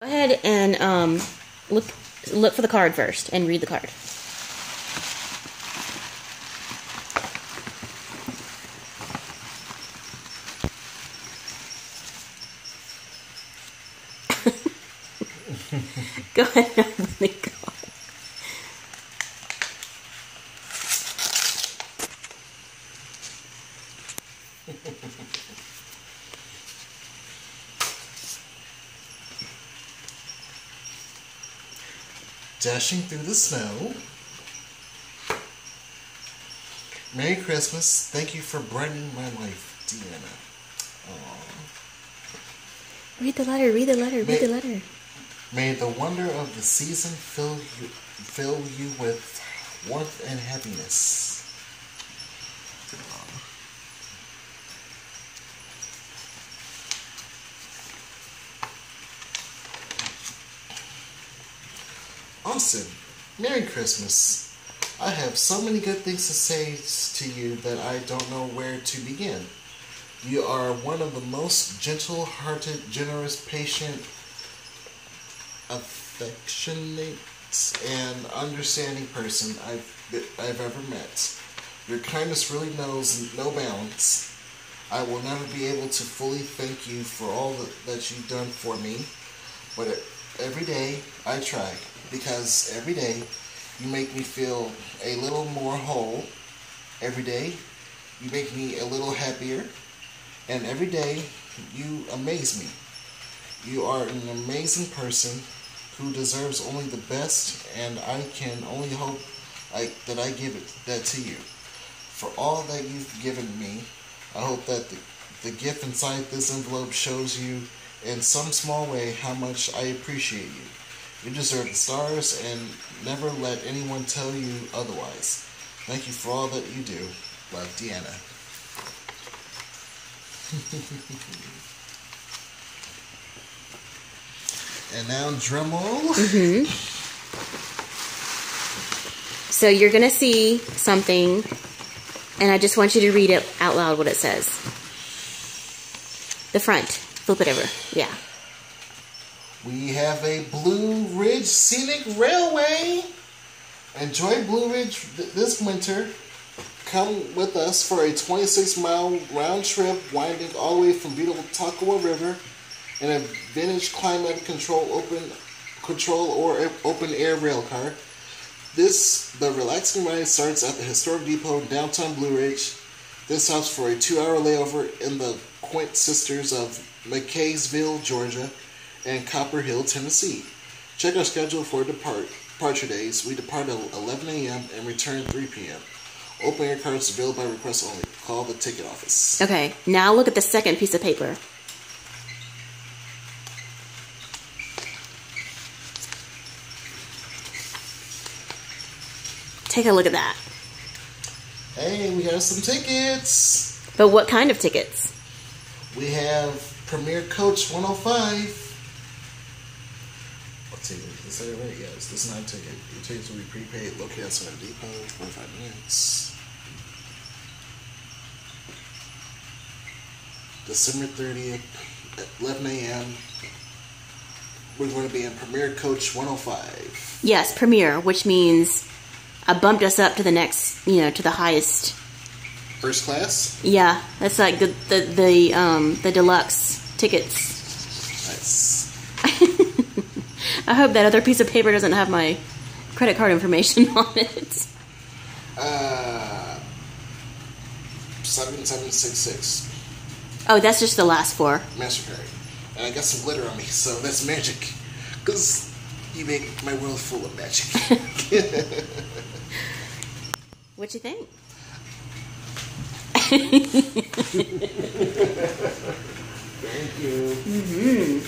Go ahead and um, look look for the card first and read the card. Go ahead and open the card. Dashing through the snow. Merry Christmas. Thank you for brightening my life, Deanna. Aw. Read the letter. Read the letter. Read the letter. May the wonder of the season fill you, fill you with warmth and happiness. Auston, Merry Christmas. I have so many good things to say to you that I don't know where to begin. You are one of the most gentle hearted, generous, patient, affectionate and understanding person I've I've ever met. Your kindness really knows no bounds. I will never be able to fully thank you for all that, that you've done for me, but every day I try because every day you make me feel a little more whole. Every day you make me a little happier, and every day you amaze me. You are an amazing person who deserves only the best, and I can only hope I, that I give it that to you. For all that you've given me, I hope that the, the gift inside this envelope shows you in some small way how much I appreciate you. You deserve the stars, and never let anyone tell you otherwise. Thank you for all that you do. Love, Deanna. and now Dremel. Mm-hmm. So you're gonna see something, and I just want you to read it out loud what it says. The front. Flip it over. Yeah. We have a Blue Ridge Scenic Railway. Enjoy Blue Ridge th- this winter. Come with us for a 26 mile round trip winding all the way from beautiful Toccoa River in a vintage climate control open control or open air rail car. This the relaxing ride starts at the historic depot in downtown Blue Ridge. This stops for a two-hour layover in the quaint sisters of McCaysville, Georgia, and Copperhill, Tennessee. Check our schedule for depart departure days. We depart at 11 a.m. and return 3 p.m. Open air cards available by request only. Call the ticket office. Okay. Now look at the second piece of paper. Take a look at that. Hey, we have some tickets. But what kind of tickets? We have Premier Coach 105. What ticket? Is that right? Yes, this is not ticket. Your tickets will be prepaid, located outside the depot, 45 minutes. December 30th at 11 a.m. We're going to be in Premier Coach 105. Yes, Premier, which means I bumped us up to the next, you know, to the highest. First class? Yeah, that's like the the the um the deluxe tickets. I hope that other piece of paper doesn't have my credit card information on it. Uh, 7766. Oh, that's just the last four. MasterCard. And I got some glitter on me, so that's magic. Because you make my world full of magic. What you think? Thank you.